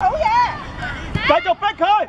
好嘢，繼續逼佢，